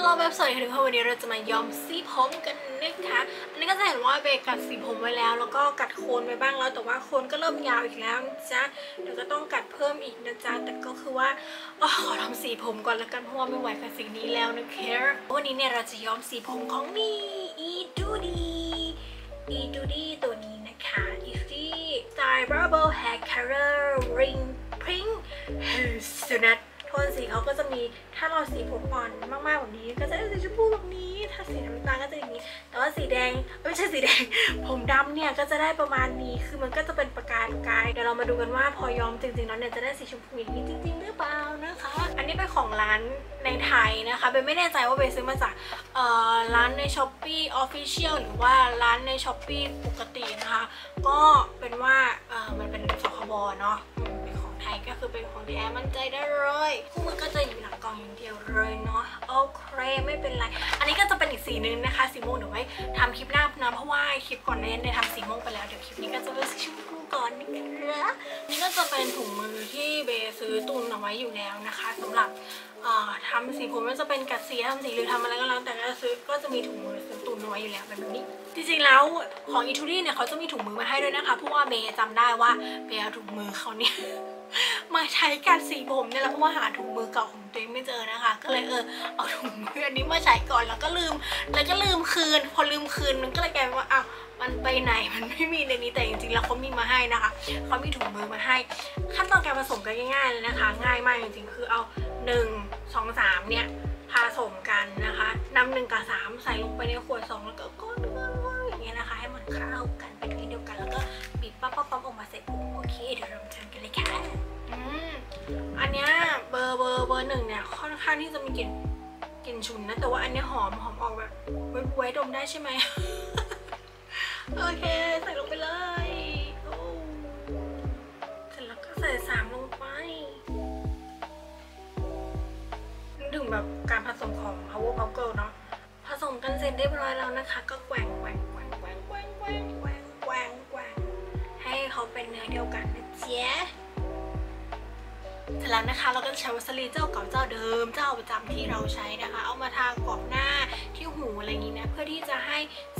ฮัลโหลแบบสวัสดีค่ะทุกคนวันนี้เราจะมาย้อมสีผมกันนะคะอันนี้ก็จะเห็นว่าเบกัดสีผมไว้แล้ว แล้วก็กัดโคนไปบ้างแล้ว แต่ว่าโคนก็เริ่มยาวอีกแล้วจ๊ะเดี๋ยวก็ต้องกัดเพิ่มอีกนะจ๊ะแต่ก็คือว่าอขอทำสีผมก่อนแล้วกันเพราะว่าไม่ไหวกับสิ่งนี้แล้วนะคะวันนี้เนี่ยเราจะย้อมสีผมของนี่อีดูดีอีดูดีตัวนี้นะคะอีฟีสไตล์ Bubble Hair Color Ring Pink Hazelnut โทนสีเขาก็จะมีถ้าเราสีผมอ่อนมากๆแบบนี้ ก็จะได้สีชมพูแบบนี้ถ้าสีน้ำตาลก็จะอย่างนี้ แต่ว่าสีแดงไม่ใช่สีแดง ผมดำเนี่ยก็จะได้ประมาณนี้คือมันก็จะเป็นประกายประกายเดี๋ยวเรามาดูกันว่าพอย้อมจริงๆแล้วเนี่ยจะได้สีชมพูอย่างนี้จริง ๆ หรือเปล่านะคะ อันนี้เป็นของร้านในไทยนะคะเบนไม่แน่ใจว่าเบนซื้อมาจากร้านใน s h อ p e e Official หรือว่าร้านใน s h อ p e e ปกตินะคะ ก็เป็นว่ามันเป็นสคบเนาะ ก็คือเป็นของแท้มั่นใจได้เลยคู่มือก็จะอยู่หลังกล่องอย่างเดียวเลยเนาะโอเคไม่เป็นไร อันนี้ก็จะเป็นอีกสีนึงนะคะสีม่วงเดี๋ยวไว้ทำคลิปหน้านะเพราะว่าคลิปก่อนเนี้ได้ทำสีม่วงไปแล้วเดี๋ยวคลิปนี้ก็จะเป็นสีชมพูก่อนนะคะนี่ก็จะเป็นถุงมือที่เบย์ซื้อตุนเอาไว้อยู่แล้วนะคะสำหรับเอ่อทำสีผมไม่ว่าจะเป็นกัดสีทำสีหรือทำอะไรก็แล้วแต่ก็ซื้อก็จะมีถุงมือซื้อตุนเอาไว้อยู่แล้วแบบนี้ จริงๆแล้วของอีทูรี่เนี่ยเขาจะมีถุงมือมาให้ด้วยนะคะเพราะว่าเบย์จำได้ว่าเบย์เอาถุงมือเขาเนี่ย มาใช้การสีผมเนี่ยแหละเพราะว่าหาถุงมือเก่าของตัวเองไม่เจอนะคะ ก็เลยเออเอาถุงมืออันนี้มาใช้ก่อนแล้วก็ลืม แล้วก็ลืมคืน พอลืมคืนมันก็เลยกลายเป็นว่าอ้าวมันไปไหนมันไม่มีในนี้แต่จริงๆแล้วเขามีมาให้นะคะเขามีถุงมือมาให้ ขั้นตอนการผสมก็ง่ายๆเลยนะคะ ง่ายมากจริงๆคือเอา 1 2 3 เนี่ยผสมกันนะคะนำหนึ่งกับสามใส่ลงไปในขวดสองแล้วก็ก้อนๆอย่างเงี้ยนะคะ ให้มันเข้ากันเป็นที่เดียวกันแล้วก็บีบปั๊บปั๊บออกมาเสร็จปุ๊บโอเคเดี๋ยว อันเนี้ยเบอร์เบอร์เบอร์หนึ่งเนี่ยค่อนข้างที่จะมีกลิ่นกลิ่นฉุนนะแต่ว่าอันเนี้ยหอมหอมออกแบบไว้ไว้ดมได้ใช่ไหม โอเค ใส่ลงไปเลยโอ้เสร็จแล้วก็ใส่สามลงไปนึกถึงแบบการผสมของ Power Pop Girl เนาะผสมกันเสร็จเรียบร้อยแล้วนะคะ ก็แกว่งแกว่งแกว่งแกว่งแกว่งแกว่งแกว่งแกว่งให้เขาเป็นเนื้อเดียวกันนะเจ๊ เสร็จแล้วนะคะเราก็จะใช้วัสลีนเจ้าเก่าเจ้าเดิม เจ้าประจำที่เราใช้นะคะ เอามาทากรอบหน้าที่หูอะไรอย่างนี้นะเพื่อที่จะให้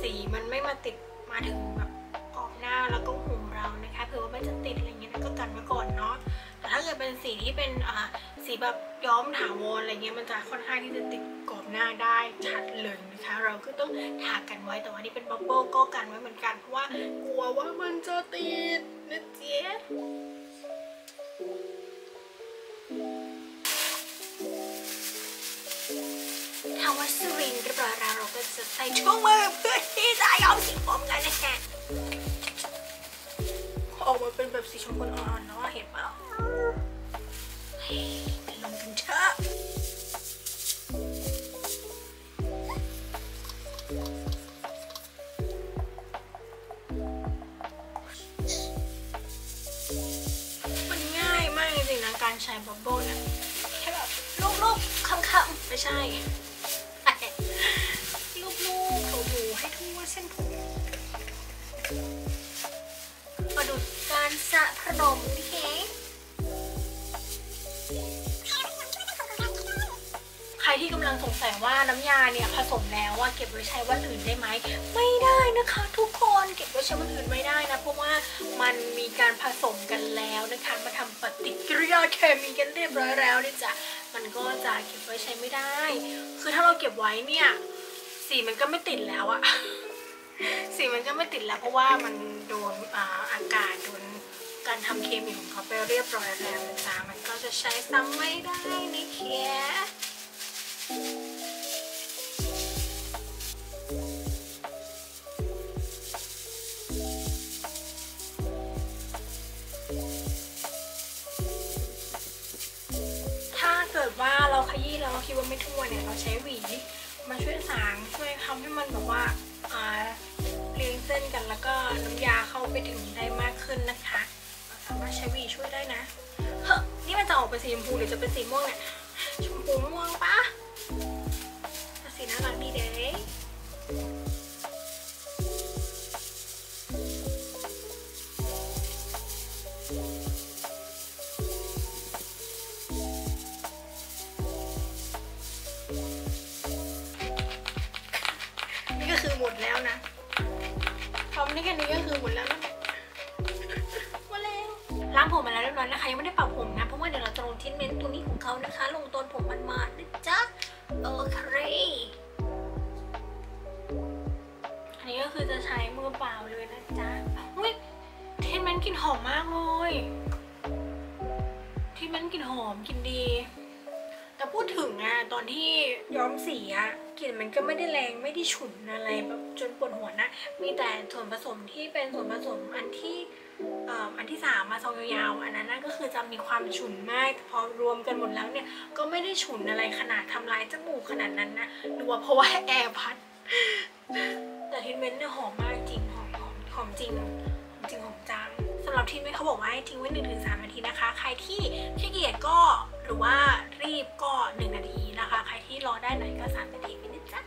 สีมันไม่มาติดมาถึงแบบกรอบหน้าแล้วก็หูเรานะคะเผื่อว่ามันจะติดอะไรอย่างเงี้นะก็กันไว้ก่อนเนาะแต่ถ้าเกิดเป็นสีที่เป็นสีแบบย้อมถาวรอะไรเงี้ยมันจะค่อนข้างที่จะติดกรอบหน้าได้ชัดเลยนะคะ เราก็ต้องทากันไว้แต่ว่านี่เป็นบับเบิ้ลก็กันไว้เหมือนกันเพราะว่ากลัวว่ามันจะติดนะจ ส่ช่วงมือเพื่อที่จะย้อมสีผมกันนะคะออกมาเป็นแบบสีชมพูอ่อนๆเนาะเห็นเปล่าเฮ้ยไปลงกันเถอะมันง่ายมากจริงๆนะการใช้บับเบิ้ลเนี่ยแค่แบบลูบๆคำๆไม่ใช่ เส้นผมมาดูการสระผมนะคะใครที่กำลังสงสัยว่าน้ำยาเนี่ยผสมแล้วว่าเก็บไว้ใช้วันอื่นได้ไหม ไม่ได้นะคะ ทุกคนเก็บไว้ใช้วันอื่นไม่ได้นะ เพราะว่ามันมีการผสมกันแล้วนะคะ มาทำปฏิกิริยาเคมีกันเรียบร้อยแล้วนี่จ้ะมันก็จะเก็บไว้ใช้ไม่ได้ คือถ้าเราเก็บไว้เนี่ยสีมันก็ไม่ติดแล้วอะ สีมันก็ไม่ติดแล้วเพราะว่ามันโดนอากาศโดนการทำเคมีของเขาไปเรียบร้อยแล้วนะจ๊ะมันก็จะใช้ซ้ำไม่ได้นี่แค่ถ้าเกิดว่าเราขยี้แล้วเราคิดว่าไม่ทั่วเนี่ย เราใช้หวีมาช่วยสางช่วยทำให้มันแบบ น้ำยาเข้าไปถึงได้มากขึ้นนะคะเราสามารถใช้วีช่วยได้นะ เฮ้นี่มันจะออกเป็นสีชมพูหรือจะเป็นสีม่วงเนี่ย ชมพูม่วงปะสีน่ารักดีเด้ เขานะคะ ลงตอนผมมันมาดๆนะจ๊ะโอเคอันนี้ก็คือจะใช้มือเปล่าเลยนะจ๊ะอุ้ยทรีทเมนกลิ่นหอมมากเลยทรีทเมนกลิ่นหอมกลิ่นดี แต่พูดถึงอะตอนที่ย้อมสีอะ กลิ่นมันก็ไม่ได้แรงไม่ได้ฉุนอะไรแบบจนปวดหัวนะ มีแต่ส่วนผสมที่เป็นส่วนผสมอันที่อ,อันที่สามมาซองยาวๆอันนั้นนะก็คือจะมีความฉุนมากแต่พอรวมกันหมดแล้วเนี่ยก็ไม่ได้ฉุนอะไรขนาดทำลายจมูกขนาดนั้นนะหรือว่าเพราะว่าแอร์พัดแต่ทรีทเมนต์เนี่ยหอมมากจริงหอมหอมหอมจริงหอมจริงหอมจังสำหรับทรีทเมนต์เขาบอกว่าให้ทิ้งไว้1 ถึงสามนาทีนะคะ ใครที่ขี้เกียจก็ หรือว่ารีบก็ 1 นาทีนะคะ ใครที่รอได้หน่อยก็ 3 นาทีไปนะจ๊ะ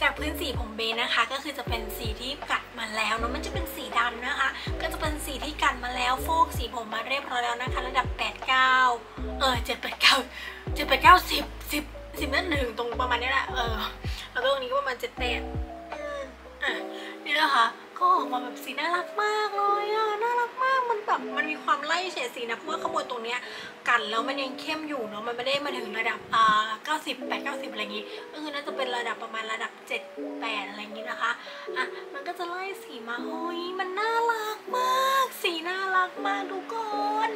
จากพื้นสีผมเบนะคะ ก็คือจะเป็นสีที่กัด มาแล้วเนาะมันจะเป็นสีดำนะคะ ก็จะเป็นสีที่กัดมาแล้วโฟกสีผมมาเรียบร้อยแล้วนะคะ ระดับ 8 9 เออ 7 8 9 7 8 9 10 10 10นั่นหนึ่งตรงประมาณนี้แหละเออแล้วก็ตรงนี้ก็ประมาณ 7 8อืมอะนี่นะคะก็ออกมาแบบสีน่ารักมากเลยอะน่ารักมากมันแบบมันมีความไล่เฉดสีนะเพราะว่าข้างบนตรงเนี้ยกันแล้วมันยังเข้มอยู่เนาะมันไม่ได้มาถึงระดับอ่า90 8 90อะไรอย่างงี้ก็คือน่าจะเป็นระดับประมาณระดับ 7 8อะไรอย่างนี้นะคะอะ สีมาเฮ้ยมันน่ารักมาก สีน่ารักมากทุกคน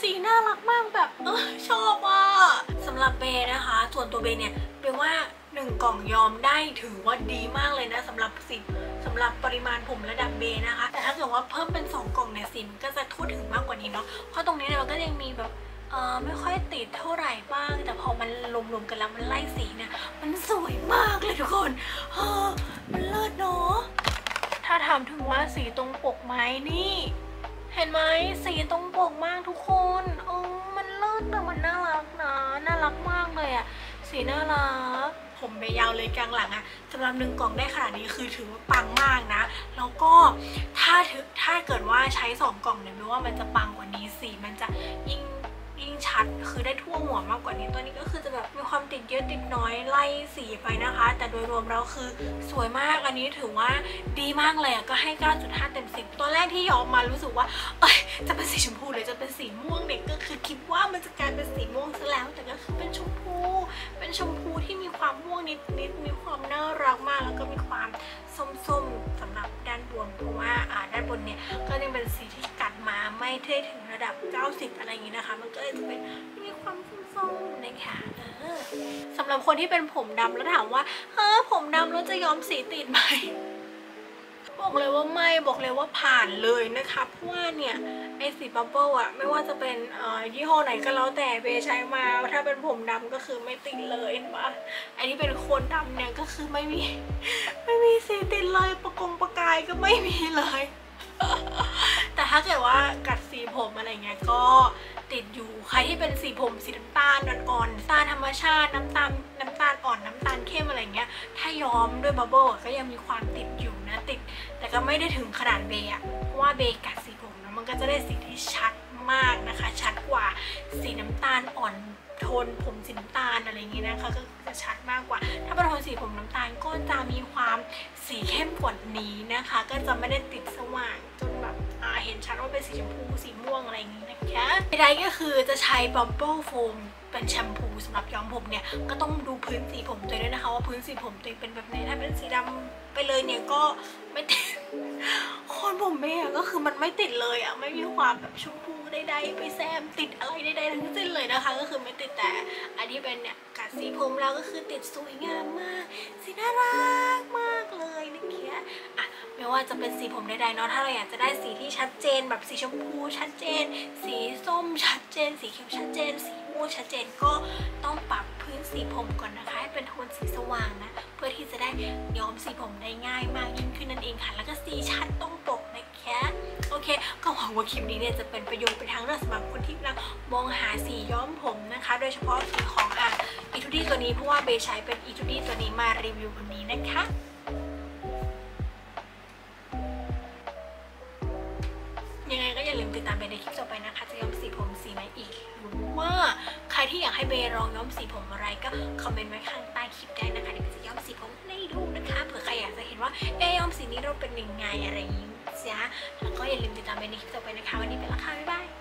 สีน่ารักมากแบบเออชอบอะสำหรับเบนะคะ ส่วนตัวเบเนี่ยเบย์ว่าหนึ่งกล่องยอมได้ถือว่าดีมากเลยนะสำหรับสีสำหรับปริมาณผมระดับเบนะคะ แต่ถ้าเกิดว่าเพิ่มเป็น 2 กล่องเนี่ยสีมันก็จะทั่วถึงมากกว่านี้เนาะเพราะตรงนี้เนี่ยมันก็ยังมีแบบเออไม่ค่อยติดเท่าไหร่บ้าง แต่พอมันรวมๆกันแล้วมันไล่สีเนี่ยมันสวยมากเลยทุกคนเออมันเลิศเนาะ ถ้าถามถึงว่าสีตรงปกไหมนี่ เห็นไหมสีตรงปกมากทุกคนเออมันเลิศแต่มันน่ารักนะน่ารักมากเลยอะสีน่ารักผมไปยาวเลยกลางหลังอะสำหรับหนึ่งกล่องได้ขนาดนี้คือถือว่าปังมากนะ แล้วก็ถ้าถือถ้าเกิดว่าใช้สองกล่องเนี่ยไม่ว่ามันจะปังกว่านี้สีมันจะยิ่ง ยิ่งชัดคือได้ทั่วหัวมากกว่านี้ตัวนี้ก็คือจะแบบมีความติดเยอะติดน้อยไล่สีไปนะคะ แต่โดยรวมแล้วคือสวยมากอันนี้ถือว่าดีมากเลยก็ให้ 9.5 เต็ม 10 ตัวแรกที่ยอมมารู้สึกว่าเอ้ยจะเป็นสีชมพูหรือจะเป็นสีม่วงเนี่ยก็คือคิดว่ามันจะกลายเป็นสีม่วงซะแล้ว แต่ก็คือเป็นชมพู เป็นชมพูที่มีความม่วงนิดนิดมีความน่ารักมาก แล้วก็มีความส้มๆสำหรับด้านบนเพราะว่าอ่าด้านบนเนี่ยก็ยัง ไม่ได้ถึงระดับ 90 อะไรอย่างนี้นะคะ มันก็จะเป็นมีความส้มๆนะคะเออสำหรับคนที่เป็นผมดำแล้วถามว่าเฮ้อผมดำแล้วจะย้อมสีติดไหมบอกเลยว่าไม่บอกเลยว่าผ่านเลยนะคะเพราะว่าเนี่ยไอสีบับเบิลอะไม่ว่าจะเป็นเอ่อยี่ห้อไหนก็แล้วแต่เบใช้มา ถ้าเป็นผมดำก็คือไม่ติดเลยเห็นปะไอที่เป็นคนดำเนี่ยก็คือไม่มี ไม่มีสีติดเลยประกงประกายก็ไม่มีเลย ถ้าเกิดว่ากัดสีผมอะไรเงี้ยก็ติดอยู่ใครที่เป็นสีผมสีน้ำตาลอ่อนๆตาธรรมชาติน้ำตาลน้ำตาลอ่อนน้ำตาลเข้มอะไรเงี้ย ถ้าย้อมด้วยบับเบิ้ลก็ยังมีความติดอยู่นะติด แต่ก็ไม่ได้ถึงขนาดเบย์อะเพราะว่าเบย์กัดสีผมนะมันก็จะได้สีที่ชัดมากนะคะ ชัดกว่าสีน้ำตาลอ่อนโทนผมสีน้ำตาลอะไรอย่างงี้นะคะก็จะชัดมากกว่า ถ้าเป็นโทนสีผมน้ำตาลก็จะมีความสีเข้มกว่านี้นะคะ ก็จะไม่ได้ติดสว่างจน เป็นสีชมพูสีม่วงอะไรอย่างงี้นะคะใดๆก็คือจะใช้ bubble foam เป็นแชมพูสำหรับย้อมผมเนี่ยก็ต้องดูพื้นสีผมตัวเองด้วยนะคะ ว่าพื้นสีผมตัวเองเป็นแบบไหนถ้าเป็นสีดำไปเลยเนี่ยก็ไม่ติดคนผมเมย์ก็คือมันไม่ติดเลยอะไม่มีความแบบชมพูใดๆไปแซมติดอะไรใดๆทั้งสิ้นเลยนะคะ ก็คือไม่ติดแต่อันที่เป็นเนี่ยกัดสีผมแล้วก็คือติดสวยงามมากสีน่ารักมากเลยนะคะอะ ไม่ว่าจะเป็นสีผมใดๆเนาะถ้าเราอยากจะได้สีที่ชัดเจน แบบสีชมพูชัดเจน สีส้มชัดเจน สีเขียวชัดเจน สีม่วงชัดเจนก็ต้องปรับพื้นสีผมก่อนนะคะให้เป็นโทนสีสว่างนะเพื่อที่จะได้ย้อมสีผมได้ง่ายมากยิ่งขึ้นนั่นเองค่ะ แล้วก็สีชัดต้องปกนะคะโอเค ก็หวังว่าคลิปนี้เนี่ยจะเป็นประโยชน์ไปทางเรื่องสำหรับคนที่กำลังมองหาสีย้อมผมนะคะ โดยเฉพาะสีของอะอีทูดี้ตัวนี้เพราะว่าเบย์ใช้เป็นอีทูดี้ตัวนี้มารีวิววันนี้นะคะ ดตามเบยในคลิปต่อไปนะคะ จะย้อมสีผมสีไหนอีกหรือว่าใครที่อยากให้เบยลองย้อมสีผมอะไรก็คอมเมนต์ไว้ข้างใต้คลิปได้นะคะเดี๋ยวจะย้อมสีผมให้ดูนะคะเผื่อใครอยากจะเห็นว่าเอ๊ย้อมสีนี้เราเป็นยังไงอะไรอย่างนี้จ้ะแล้วก็อย่าลืมติดตามเบยในคลิปต่อไปนะคะ วันนี้ไปและค่ะบ๊ายบาย